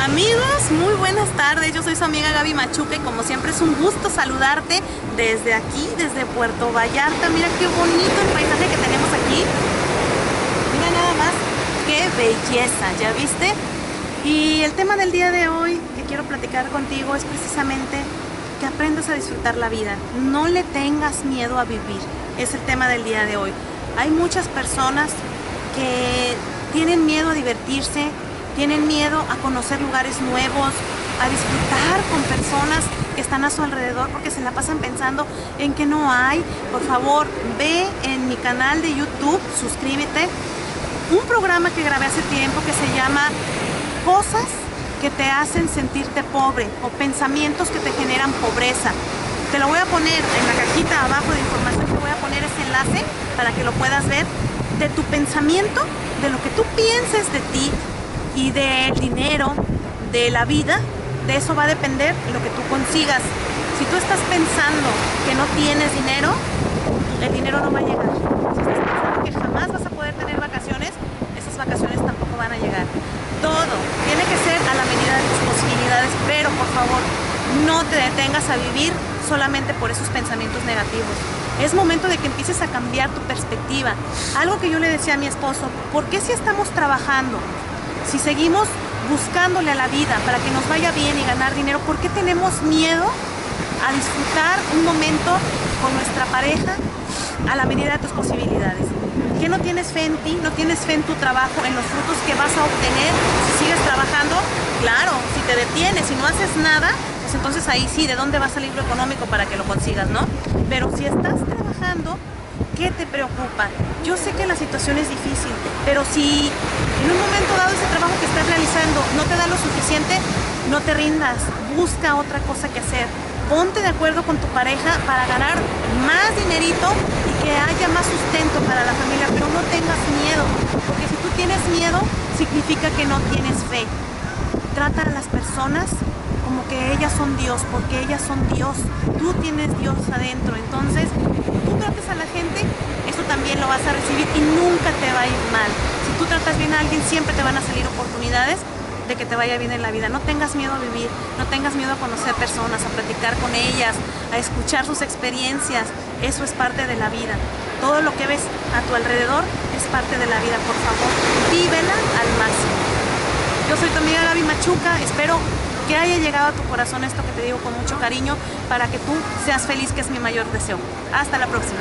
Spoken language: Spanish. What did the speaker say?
Amigos, muy buenas tardes. Yo soy su amiga Gaby Machuca y como siempre es un gusto saludarte desde aquí, desde Puerto Vallarta. Mira qué bonito el paisaje que tenemos aquí. Mira nada más qué belleza, ¿ya viste? Y el tema del día de hoy que quiero platicar contigo es precisamente que aprendas a disfrutar la vida. No le tengas miedo a vivir. Es el tema del día de hoy. Hay muchas personas que tienen miedo a divertirse, tienen miedo a conocer lugares nuevos, a disfrutar con personas que están a su alrededor porque se la pasan pensando en que no hay. Por favor, ve en mi canal de YouTube, suscríbete, un programa que grabé hace tiempo que se llama Cosas que te hacen sentirte pobre o pensamientos que te generan pobreza. Te lo voy a poner en la cajita abajo de información, te voy a poner ese enlace para que lo puedas ver de tu pensamiento, de lo que tú pienses de ti, y del dinero, de la vida, de eso va a depender lo que tú consigas. Si tú estás pensando que no tienes dinero, el dinero no va a llegar. Si estás pensando que jamás vas a poder tener vacaciones, esas vacaciones tampoco van a llegar. Todo tiene que ser a la medida de tus posibilidades, pero por favor, no te detengas a vivir solamente por esos pensamientos negativos. Es momento de que empieces a cambiar tu perspectiva. Algo que yo le decía a mi esposo, ¿por qué si estamos trabajando si seguimos buscándole a la vida para que nos vaya bien y ganar dinero, ¿por qué tenemos miedo a disfrutar un momento con nuestra pareja a la medida de tus posibilidades? ¿Qué no tienes fe en ti? ¿No tienes fe en tu trabajo, en los frutos que vas a obtener si sigues trabajando? Claro, si te detienes y no haces nada, pues entonces ahí sí, ¿de dónde va a salir lo económico para que lo consigas, no? Pero si estás trabajando, ¿qué te preocupa? Yo sé que la situación es difícil, pero si en un momento dado ese trabajo que estás realizando no te da lo suficiente, no te rindas, busca otra cosa que hacer. Ponte de acuerdo con tu pareja para ganar más dinerito y que haya más sustento para la familia, pero no tengas miedo, porque si tú tienes miedo, significa que no tienes fe. Trata a las personas como que ellas son Dios, porque ellas son Dios. Tú tienes Dios adentro, entonces tú trates a la gente, eso también lo vas a recibir y nunca te va a ir mal tú tratas bien a alguien, siempre te van a salir oportunidades de que te vaya bien en la vida. No tengas miedo a vivir, no tengas miedo a conocer personas, a platicar con ellas, a escuchar sus experiencias. Eso es parte de la vida. Todo lo que ves a tu alrededor es parte de la vida. Por favor, vívela al máximo. Yo soy tu amiga Gaby Machuca. Espero que haya llegado a tu corazón esto que te digo con mucho cariño para que tú seas feliz, que es mi mayor deseo. Hasta la próxima.